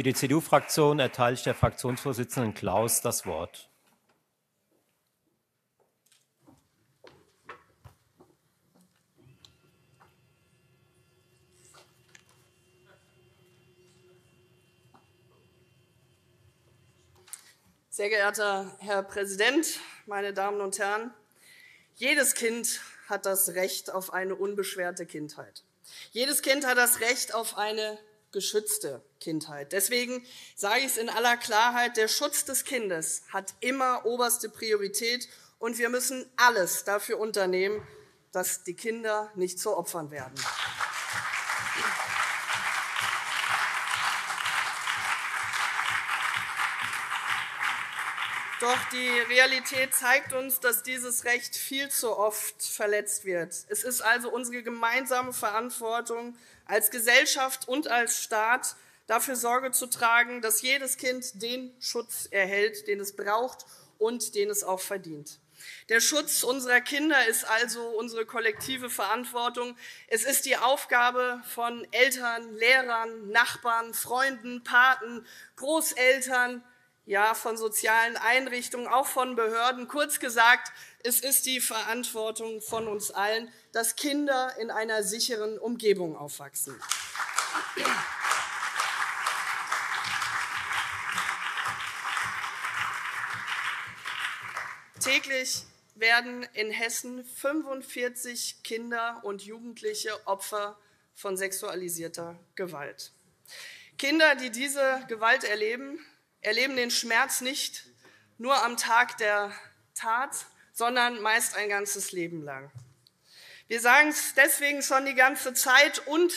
Für die CDU-Fraktion erteile ich der Fraktionsvorsitzenden Klaus das Wort. Sehr geehrter Herr Präsident, meine Damen und Herren! Jedes Kind hat das Recht auf eine unbeschwerte Kindheit. Jedes Kind hat das Recht auf eine geschützte Kindheit. Deswegen sage ich es in aller Klarheit, der Schutz des Kindes hat immer oberste Priorität, und wir müssen alles dafür unternehmen, dass die Kinder nicht zu Opfern werden. Doch die Realität zeigt uns, dass dieses Recht viel zu oft verletzt wird. Es ist also unsere gemeinsame Verantwortung als Gesellschaft und als Staat, dafür Sorge zu tragen, dass jedes Kind den Schutz erhält, den es braucht und den es auch verdient. Der Schutz unserer Kinder ist also unsere kollektive Verantwortung. Es ist die Aufgabe von Eltern, Lehrern, Nachbarn, Freunden, Paten, Großeltern, ja, von sozialen Einrichtungen, auch von Behörden. Kurz gesagt, es ist die Verantwortung von uns allen, dass Kinder in einer sicheren Umgebung aufwachsen. Täglich werden in Hessen 45 Kinder und Jugendliche Opfer von sexualisierter Gewalt. Kinder, die diese Gewalt erleben, erleben den Schmerz nicht nur am Tag der Tat, sondern meist ein ganzes Leben lang. Wir sagen es deswegen schon die ganze Zeit und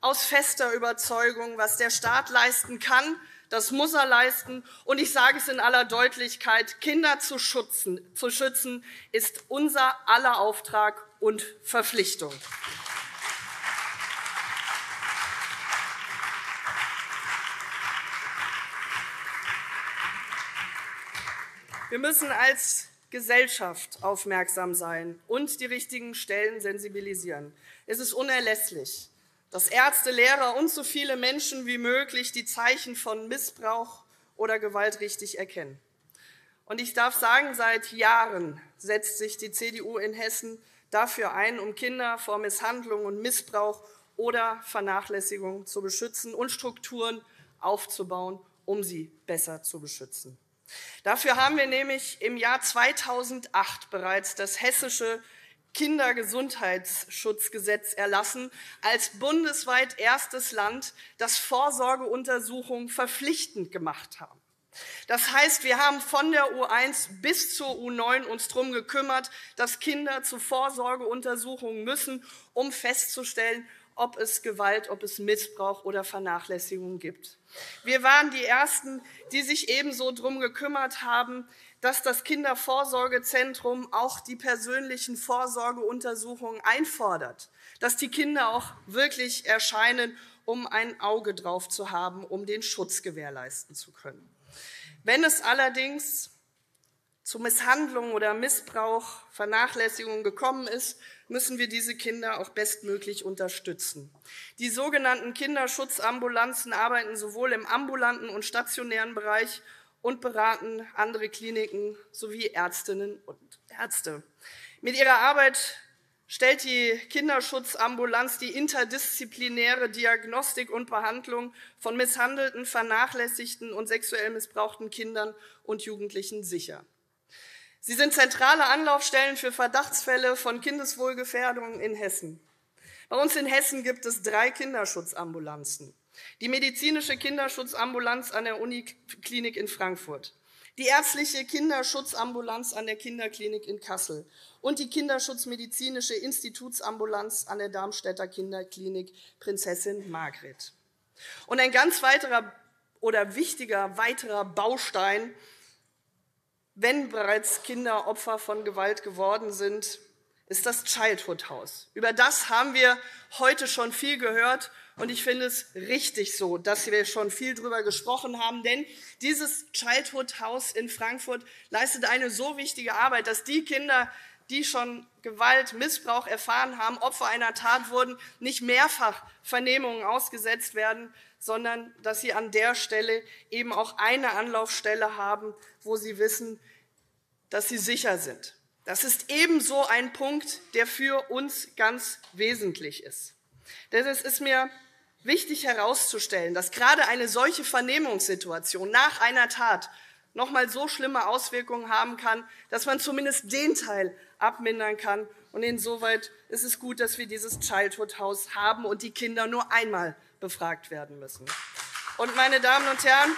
aus fester Überzeugung, was der Staat leisten kann, das muss er leisten. Und ich sage es in aller Deutlichkeit, Kinder zu schützen, zu schützen ist unser aller Auftrag und Verpflichtung. Wir müssen als Gesellschaft aufmerksam sein und die richtigen Stellen sensibilisieren. Es ist unerlässlich, dass Ärzte, Lehrer und so viele Menschen wie möglich die Zeichen von Missbrauch oder Gewalt richtig erkennen. Und ich darf sagen, seit Jahren setzt sich die CDU in Hessen dafür ein, um Kinder vor Misshandlung und Missbrauch oder Vernachlässigung zu beschützen und Strukturen aufzubauen, um sie besser zu beschützen. Dafür haben wir nämlich im Jahr 2008 bereits das hessische Kindergesundheitsschutzgesetz erlassen, als bundesweit erstes Land, das Vorsorgeuntersuchungen verpflichtend gemacht haben. Das heißt, wir haben von der U1 bis zur U9 uns darum gekümmert, dass Kinder zu Vorsorgeuntersuchungen müssen, um festzustellen, ob es Gewalt, ob es Missbrauch oder Vernachlässigung gibt. Wir waren die Ersten, die sich ebenso darum gekümmert haben, dass das Kindervorsorgezentrum auch die persönlichen Vorsorgeuntersuchungen einfordert, dass die Kinder auch wirklich erscheinen, um ein Auge drauf zu haben, um den Schutz gewährleisten zu können. Wenn es allerdings zu Misshandlungen oder Missbrauch, Vernachlässigung gekommen ist, müssen wir diese Kinder auch bestmöglich unterstützen. Die sogenannten Kinderschutzambulanzen arbeiten sowohl im ambulanten und stationären Bereich und beraten andere Kliniken sowie Ärztinnen und Ärzte. Mit ihrer Arbeit stellt die Kinderschutzambulanz die interdisziplinäre Diagnostik und Behandlung von misshandelten, vernachlässigten und sexuell missbrauchten Kindern und Jugendlichen sicher. Sie sind zentrale Anlaufstellen für Verdachtsfälle von Kindeswohlgefährdung in Hessen. Bei uns in Hessen gibt es drei Kinderschutzambulanzen. Die medizinische Kinderschutzambulanz an der Uniklinik in Frankfurt, die ärztliche Kinderschutzambulanz an der Kinderklinik in Kassel und die Kinderschutzmedizinische Institutsambulanz an der Darmstädter Kinderklinik Prinzessin Margret. Und ein ganz weiterer oder wichtiger weiterer Baustein wenn bereits Kinder Opfer von Gewalt geworden sind, ist das Childhood House. Über das haben wir heute schon viel gehört und ich finde es richtig so, dass wir schon viel darüber gesprochen haben, denn dieses Childhood House in Frankfurt leistet eine so wichtige Arbeit, dass die Kinder, die schon Gewalt, Missbrauch erfahren haben, Opfer einer Tat wurden, nicht mehrfach Vernehmungen ausgesetzt werden, sondern dass sie an der Stelle eben auch eine Anlaufstelle haben, wo sie wissen, dass sie sicher sind. Das ist ebenso ein Punkt, der für uns ganz wesentlich ist. Denn es ist mir wichtig herauszustellen, dass gerade eine solche Vernehmungssituation nach einer Tat noch mal so schlimme Auswirkungen haben kann, dass man zumindest den Teil abmindern kann. Und insoweit ist es gut, dass wir dieses Childhood House haben und die Kinder nur einmal befragt werden müssen. Und meine Damen und Herren,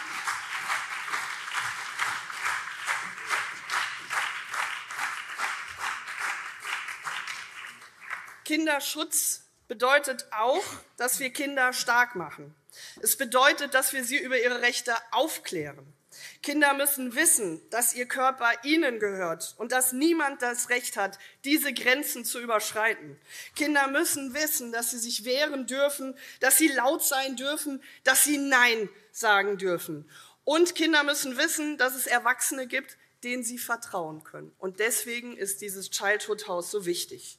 Kinderschutz bedeutet auch, dass wir Kinder stark machen. Es bedeutet, dass wir sie über ihre Rechte aufklären. Kinder müssen wissen, dass ihr Körper ihnen gehört und dass niemand das Recht hat, diese Grenzen zu überschreiten. Kinder müssen wissen, dass sie sich wehren dürfen, dass sie laut sein dürfen, dass sie Nein sagen dürfen. Und Kinder müssen wissen, dass es Erwachsene gibt, denen sie vertrauen können. Und deswegen ist dieses Childhood House so wichtig.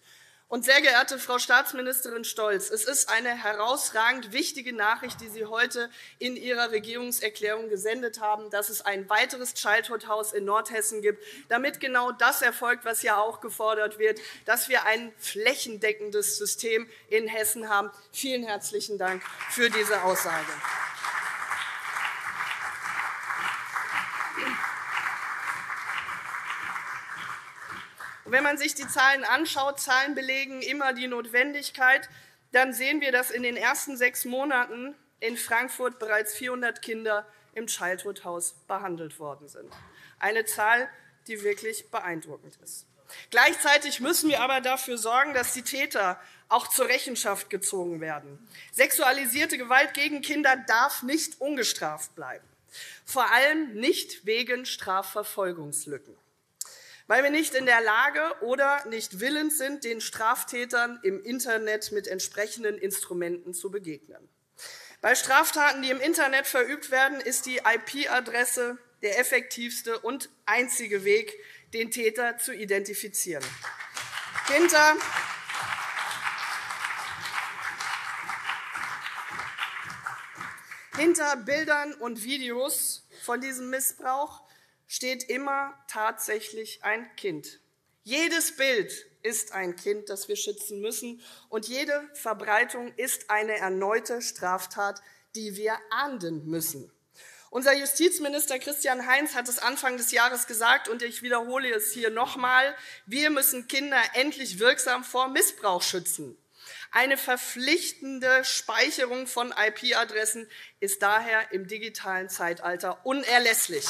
Und sehr geehrte Frau Staatsministerin Stolz, es ist eine herausragend wichtige Nachricht, die Sie heute in Ihrer Regierungserklärung gesendet haben, dass es ein weiteres Childhood House in Nordhessen gibt, damit genau das erfolgt, was ja auch gefordert wird, dass wir ein flächendeckendes System in Hessen haben. Vielen herzlichen Dank für diese Aussage. Wenn man sich die Zahlen anschaut, Zahlen belegen immer die Notwendigkeit, dann sehen wir, dass in den ersten sechs Monaten in Frankfurt bereits 400 Kinder im Childhood House behandelt worden sind. Eine Zahl, die wirklich beeindruckend ist. Gleichzeitig müssen wir aber dafür sorgen, dass die Täter auch zur Rechenschaft gezogen werden. Sexualisierte Gewalt gegen Kinder darf nicht ungestraft bleiben, vor allem nicht wegen Strafverfolgungslücken weil wir nicht in der Lage oder nicht willens sind, den Straftätern im Internet mit entsprechenden Instrumenten zu begegnen. Bei Straftaten, die im Internet verübt werden, ist die IP-Adresse der effektivste und einzige Weg, den Täter zu identifizieren. Hinter Hinter Bildern und Videos von diesem Missbrauch steht immer tatsächlich ein Kind. Jedes Bild ist ein Kind, das wir schützen müssen. Und jede Verbreitung ist eine erneute Straftat, die wir ahnden müssen. Unser Justizminister Christian Heinz hat es Anfang des Jahres gesagt, und ich wiederhole es hier nochmal, wir müssen Kinder endlich wirksam vor Missbrauch schützen. Eine verpflichtende Speicherung von IP-Adressen ist daher im digitalen Zeitalter unerlässlich.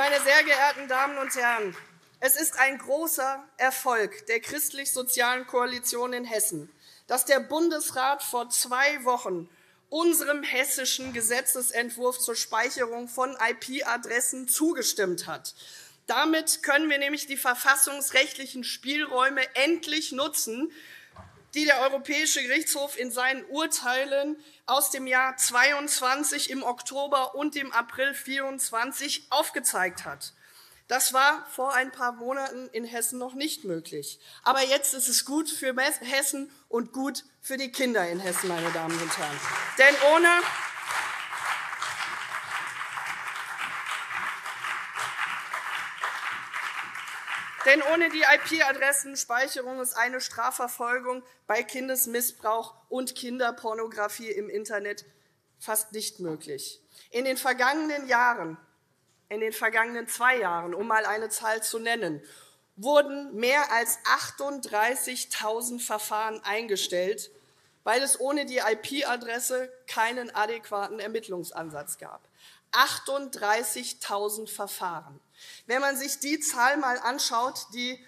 Meine sehr geehrten Damen und Herren, es ist ein großer Erfolg der christlich-sozialen Koalition in Hessen, dass der Bundesrat vor zwei Wochen unserem hessischen Gesetzentwurf zur Speicherung von IP-Adressen zugestimmt hat. Damit können wir nämlich die verfassungsrechtlichen Spielräume endlich nutzen, die der Europäische Gerichtshof in seinen Urteilen aus dem Jahr 22 im Oktober und im April 24 aufgezeigt hat. Das war vor ein paar Monaten in Hessen noch nicht möglich. Aber jetzt ist es gut für Hessen und gut für die Kinder in Hessen, meine Damen und Herren. Denn ohne Denn ohne die IP-Adressenspeicherung ist eine Strafverfolgung bei Kindesmissbrauch und Kinderpornografie im Internet fast nicht möglich. In den vergangenen Jahren, in den vergangenen zwei Jahren, um mal eine Zahl zu nennen, wurden mehr als 38.000 Verfahren eingestellt, weil es ohne die IP-Adresse keinen adäquaten Ermittlungsansatz gab. 38.000 Verfahren. Wenn man sich die Zahl mal anschaut, die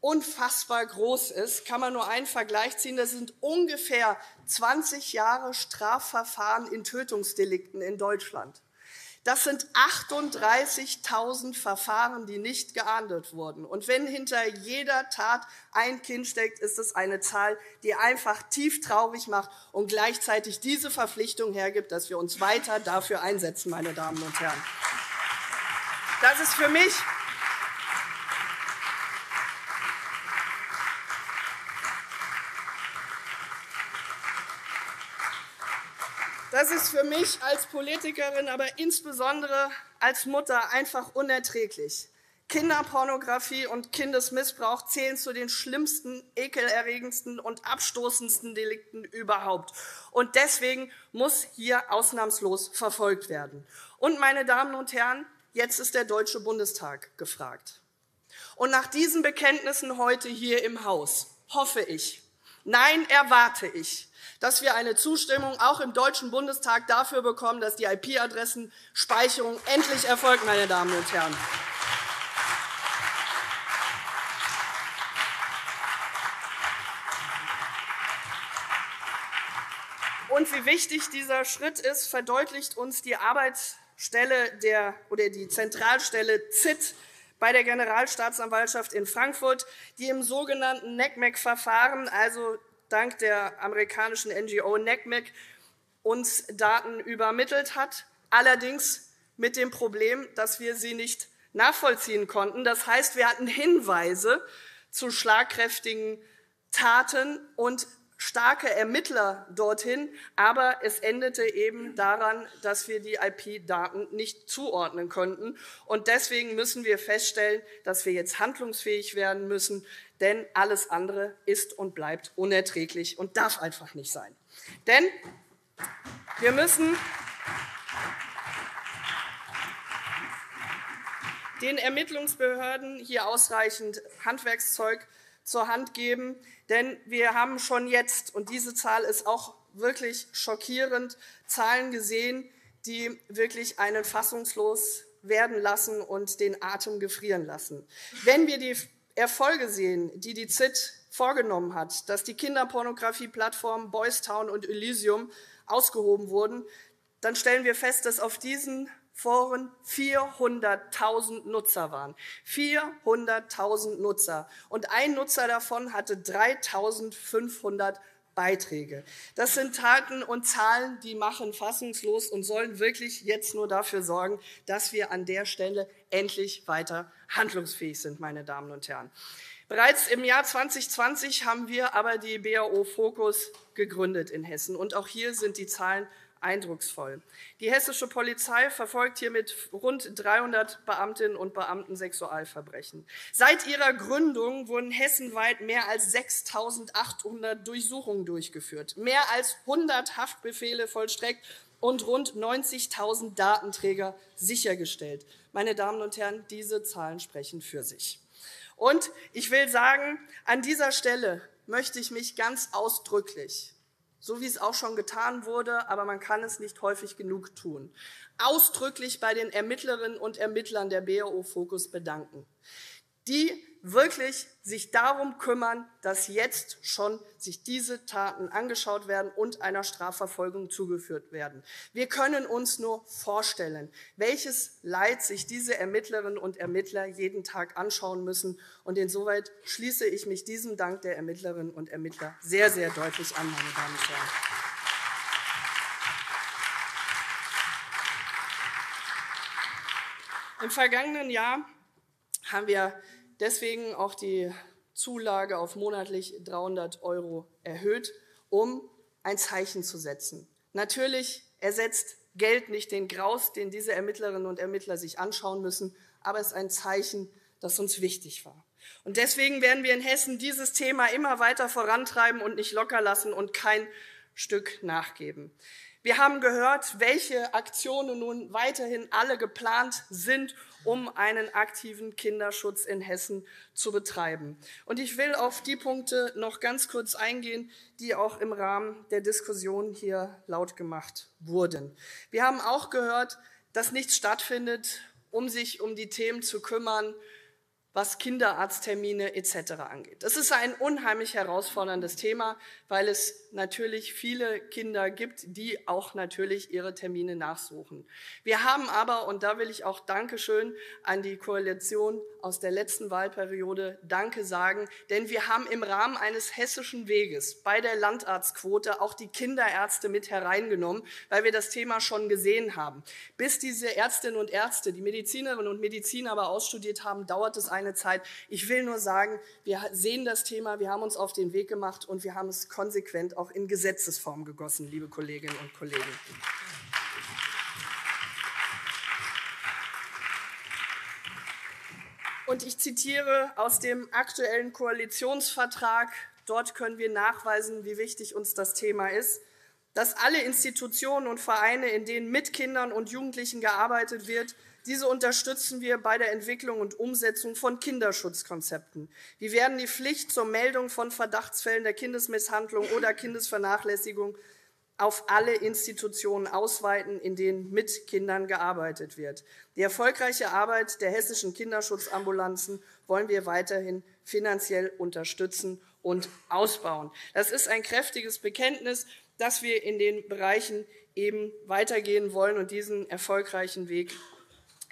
unfassbar groß ist, kann man nur einen Vergleich ziehen. Das sind ungefähr 20 Jahre Strafverfahren in Tötungsdelikten in Deutschland. Das sind 38.000 Verfahren, die nicht geahndet wurden. Und wenn hinter jeder Tat ein Kind steckt, ist es eine Zahl, die einfach tief traurig macht und gleichzeitig diese Verpflichtung hergibt, dass wir uns weiter dafür einsetzen, meine Damen und Herren. Das ist für mich Das ist für mich als Politikerin, aber insbesondere als Mutter einfach unerträglich. Kinderpornografie und Kindesmissbrauch zählen zu den schlimmsten, ekelerregendsten und abstoßendsten Delikten überhaupt. Und deswegen muss hier ausnahmslos verfolgt werden. Und meine Damen und Herren, jetzt ist der Deutsche Bundestag gefragt. Und nach diesen Bekenntnissen heute hier im Haus hoffe ich, nein, erwarte ich, dass wir eine Zustimmung auch im Deutschen Bundestag dafür bekommen, dass die IP-Adressenspeicherung endlich erfolgt, meine Damen und Herren. Und wie wichtig dieser Schritt ist, verdeutlicht uns die Arbeitsstelle der, oder die Zentralstelle ZIT bei der Generalstaatsanwaltschaft in Frankfurt, die im sogenannten NECMEC-Verfahren, also dank der amerikanischen NGO NECMEC, uns Daten übermittelt hat. Allerdings mit dem Problem, dass wir sie nicht nachvollziehen konnten. Das heißt, wir hatten Hinweise zu schlagkräftigen Taten und starke Ermittler dorthin, aber es endete eben daran, dass wir die IP-Daten nicht zuordnen konnten. Und deswegen müssen wir feststellen, dass wir jetzt handlungsfähig werden müssen, denn alles andere ist und bleibt unerträglich und darf einfach nicht sein. Denn wir müssen den Ermittlungsbehörden hier ausreichend Handwerkszeug zur Hand geben, denn wir haben schon jetzt, und diese Zahl ist auch wirklich schockierend, Zahlen gesehen, die wirklich einen fassungslos werden lassen und den Atem gefrieren lassen. Wenn wir die Erfolge sehen, die die ZIT vorgenommen hat, dass die Kinderpornografie-Plattformen Boys Town und Elysium ausgehoben wurden, dann stellen wir fest, dass auf diesen Foren 400.000 Nutzer waren. 400.000 Nutzer. Und ein Nutzer davon hatte 3.500 Beiträge. Das sind Taten und Zahlen, die machen fassungslos und sollen wirklich jetzt nur dafür sorgen, dass wir an der Stelle endlich weiter handlungsfähig sind, meine Damen und Herren. Bereits im Jahr 2020 haben wir aber die BAO Fokus gegründet in Hessen. Und auch hier sind die Zahlen eindrucksvoll. Die hessische Polizei verfolgt hier mit rund 300 Beamtinnen und Beamten Sexualverbrechen. Seit ihrer Gründung wurden hessenweit mehr als 6.800 Durchsuchungen durchgeführt, mehr als 100 Haftbefehle vollstreckt und rund 90.000 Datenträger sichergestellt. Meine Damen und Herren, diese Zahlen sprechen für sich. Und ich will sagen, an dieser Stelle möchte ich mich ganz ausdrücklich so wie es auch schon getan wurde, aber man kann es nicht häufig genug tun, ausdrücklich bei den Ermittlerinnen und Ermittlern der BAO Fokus bedanken, die wirklich sich darum kümmern, dass jetzt schon sich diese Taten angeschaut werden und einer Strafverfolgung zugeführt werden. Wir können uns nur vorstellen, welches Leid sich diese Ermittlerinnen und Ermittler jeden Tag anschauen müssen. Und insoweit schließe ich mich diesem Dank der Ermittlerinnen und Ermittler sehr, sehr deutlich an, meine Damen und Herren. Im vergangenen Jahr haben wir deswegen auch die Zulage auf monatlich 300 Euro erhöht, um ein Zeichen zu setzen. Natürlich ersetzt Geld nicht den Graus, den diese Ermittlerinnen und Ermittler sich anschauen müssen, aber es ist ein Zeichen, das uns wichtig war. Und deswegen werden wir in Hessen dieses Thema immer weiter vorantreiben und nicht locker lassen und kein Stück nachgeben. Wir haben gehört, welche Aktionen nun weiterhin alle geplant sind, um einen aktiven Kinderschutz in Hessen zu betreiben. Und ich will auf die Punkte noch ganz kurz eingehen, die auch im Rahmen der Diskussion hier laut gemacht wurden. Wir haben auch gehört, dass nichts stattfindet, um sich um die Themen zu kümmern, was Kinderarzttermine etc. angeht. Das ist ein unheimlich herausforderndes Thema, weil es natürlich viele Kinder gibt, die auch natürlich ihre Termine nachsuchen. Wir haben aber, und da will ich auch Dankeschön an die Koalition aus der letzten Wahlperiode Danke sagen, denn wir haben im Rahmen eines hessischen Weges bei der Landarztquote auch die Kinderärzte mit hereingenommen, weil wir das Thema schon gesehen haben. Bis diese Ärztinnen und Ärzte, die Medizinerinnen und Mediziner aber ausstudiert haben, dauert es ein keine Zeit. Ich will nur sagen, wir sehen das Thema, wir haben uns auf den Weg gemacht und wir haben es konsequent auch in Gesetzesform gegossen, liebe Kolleginnen und Kollegen. Und ich zitiere aus dem aktuellen Koalitionsvertrag. Dort können wir nachweisen, wie wichtig uns das Thema ist dass alle Institutionen und Vereine, in denen mit Kindern und Jugendlichen gearbeitet wird, diese unterstützen wir bei der Entwicklung und Umsetzung von Kinderschutzkonzepten. Wir werden die Pflicht zur Meldung von Verdachtsfällen der Kindesmisshandlung oder Kindesvernachlässigung auf alle Institutionen ausweiten, in denen mit Kindern gearbeitet wird. Die erfolgreiche Arbeit der hessischen Kinderschutzambulanzen wollen wir weiterhin finanziell unterstützen und ausbauen. Das ist ein kräftiges Bekenntnis dass wir in den Bereichen eben weitergehen wollen und diesen erfolgreichen Weg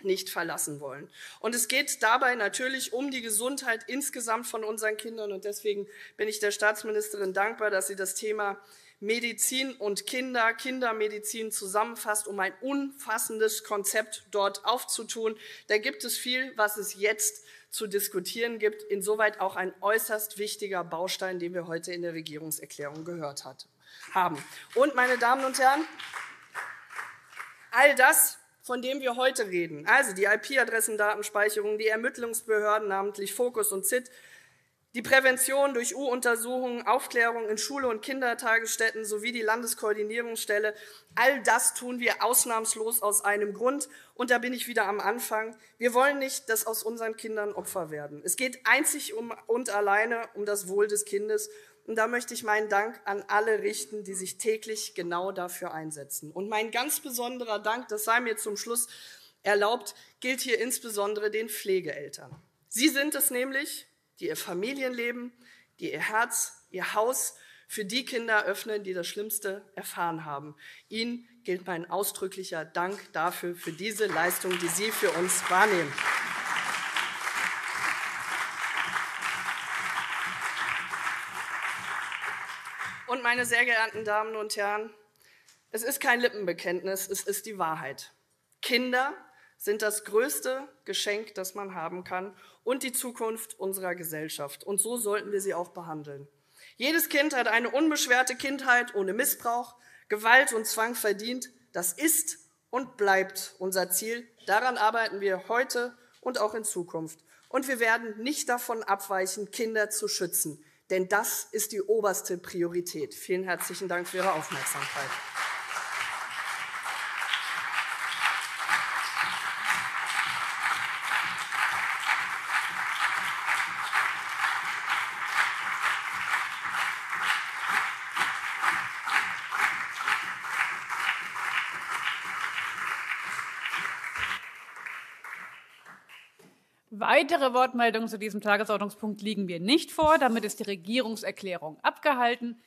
nicht verlassen wollen. Und es geht dabei natürlich um die Gesundheit insgesamt von unseren Kindern. Und deswegen bin ich der Staatsministerin dankbar, dass sie das Thema Medizin und Kinder, Kindermedizin zusammenfasst, um ein umfassendes Konzept dort aufzutun. Da gibt es viel, was es jetzt zu diskutieren gibt. Insoweit auch ein äußerst wichtiger Baustein, den wir heute in der Regierungserklärung gehört haben. Und, meine Damen und Herren, all das, von dem wir heute reden, also die IP-Adressendatenspeicherung, die Ermittlungsbehörden, namentlich Fokus und ZIT, die Prävention durch U-Untersuchungen, Aufklärung in Schule und Kindertagesstätten sowie die Landeskoordinierungsstelle, all das tun wir ausnahmslos aus einem Grund. Und da bin ich wieder am Anfang. Wir wollen nicht, dass aus unseren Kindern Opfer werden. Es geht einzig um, und alleine um das Wohl des Kindes. Und da möchte ich meinen Dank an alle richten, die sich täglich genau dafür einsetzen. Und mein ganz besonderer Dank, das sei mir zum Schluss erlaubt, gilt hier insbesondere den Pflegeeltern. Sie sind es nämlich, die ihr Familienleben, die ihr Herz, ihr Haus für die Kinder öffnen, die das Schlimmste erfahren haben. Ihnen gilt mein ausdrücklicher Dank dafür, für diese Leistung, die Sie für uns wahrnehmen. Und meine sehr geehrten Damen und Herren, es ist kein Lippenbekenntnis, es ist die Wahrheit. Kinder sind das größte Geschenk, das man haben kann und die Zukunft unserer Gesellschaft. Und so sollten wir sie auch behandeln. Jedes Kind hat eine unbeschwerte Kindheit ohne Missbrauch, Gewalt und Zwang verdient. Das ist und bleibt unser Ziel. Daran arbeiten wir heute und auch in Zukunft. Und wir werden nicht davon abweichen, Kinder zu schützen. Denn das ist die oberste Priorität. Vielen herzlichen Dank für Ihre Aufmerksamkeit. Weitere Wortmeldungen zu diesem Tagesordnungspunkt liegen mir nicht vor. Damit ist die Regierungserklärung abgehalten.